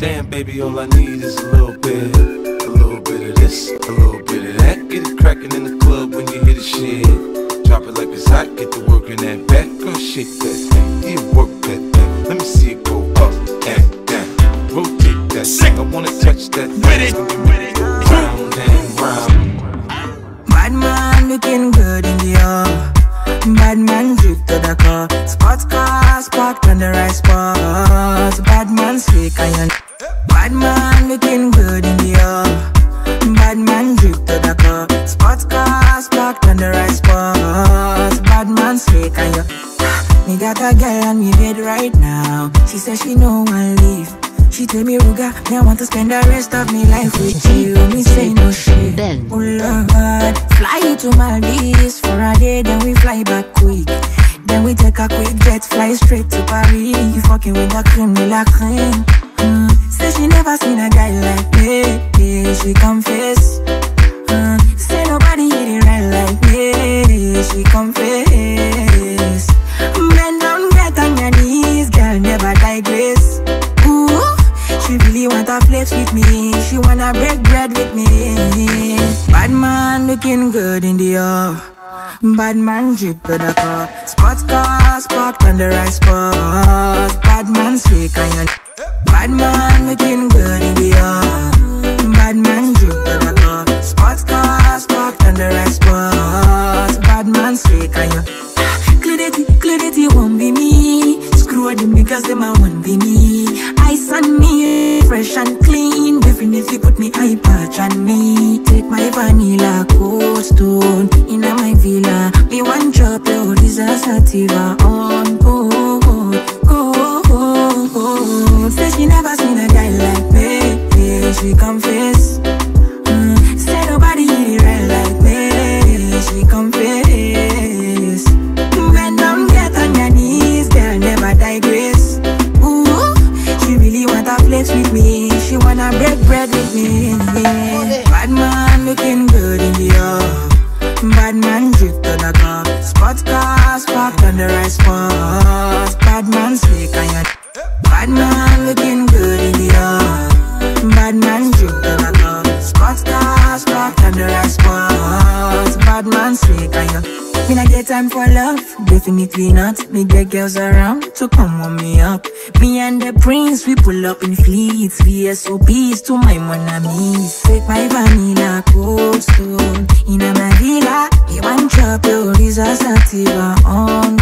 Damn, baby, all I need is a little bit. A little bit of this, a little bit of that. Get it crackin' in the club when you hear the shit. Drop it like it's hot, get to work in that back. Girl, shake that thing, yeah, work that thing. Let me see it go up and down. Rotate that thing, I wanna touch that thing. Me got a girl on me bed right now. She says she no one leave. She tell me, Ruger, me I want to spend the rest of me life with you. Me say no shit. Ben. Oh Lord, fly to Maldives for a day, then we fly back quick. Then we take a quick jet, fly straight to Paris. You fucking with the cream, de la crème. Mm. Say she never seen a guy like me. She wanna break bread with me. Bad man looking good in the air. Bad man drip to the car. Sports cars parked on the right spot. Bad man slick on your. Bad man looking good in the air. Bad man drip to the car. Sports cars parked on the right spot. Bad man slick on your. Clarity, clarity won't be me. Screw them because them I won't be me. Ice on me, fresh and clean. Definitely put me eye patch on me. Take my vanilla cold stone in my villa. Me one drop your disaster sativa on go, go. Say she never seen a guy like me. She confess. She wanna break bread with me. Bad man looking Me not get time for love, definitely not. Me get girls around to come warm me up. Me and the prince, we pull up in fleets. VSOPs to my monamis. Take my vanilla cold stone in my villa. You want chop your sativa on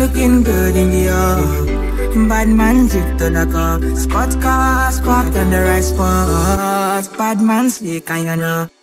looking good in the air. Bad man drip to the car. Spot car, parked on the right spot. Bad man slick, I know.